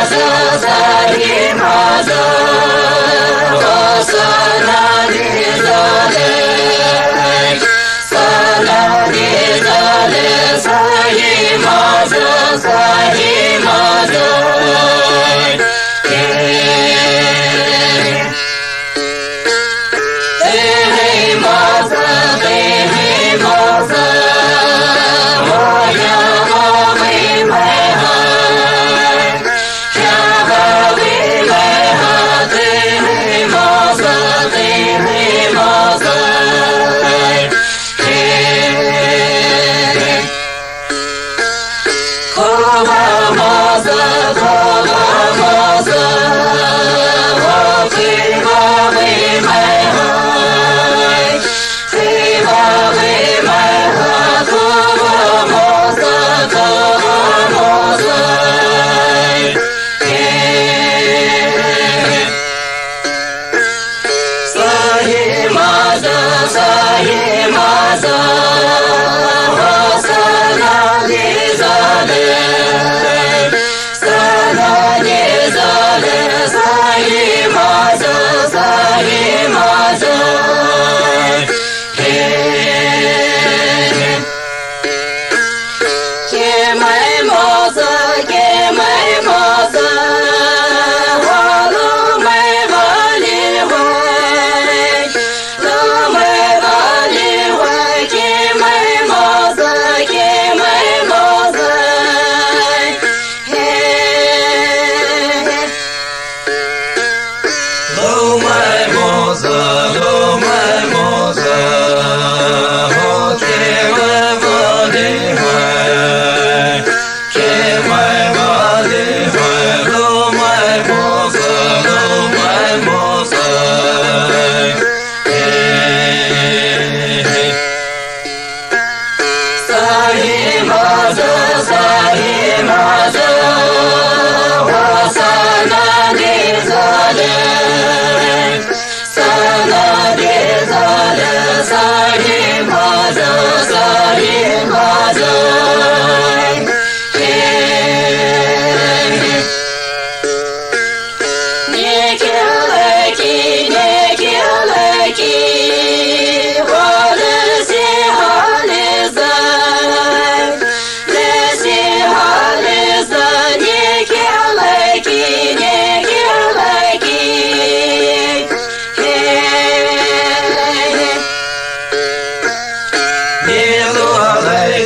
Raza, Zalim, Raza. Hare Madhava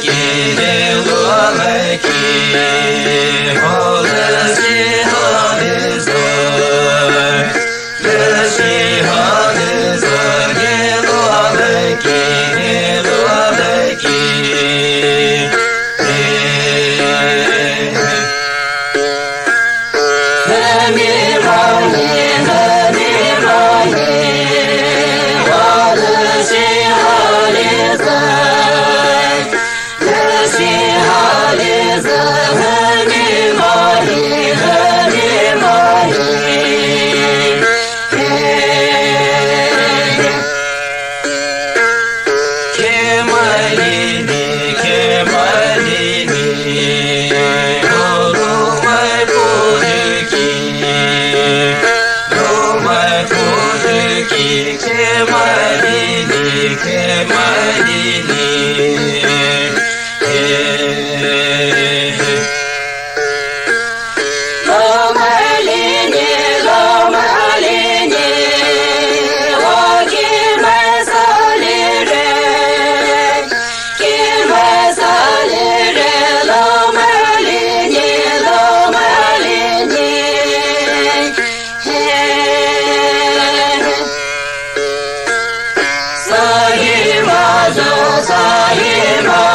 quiere.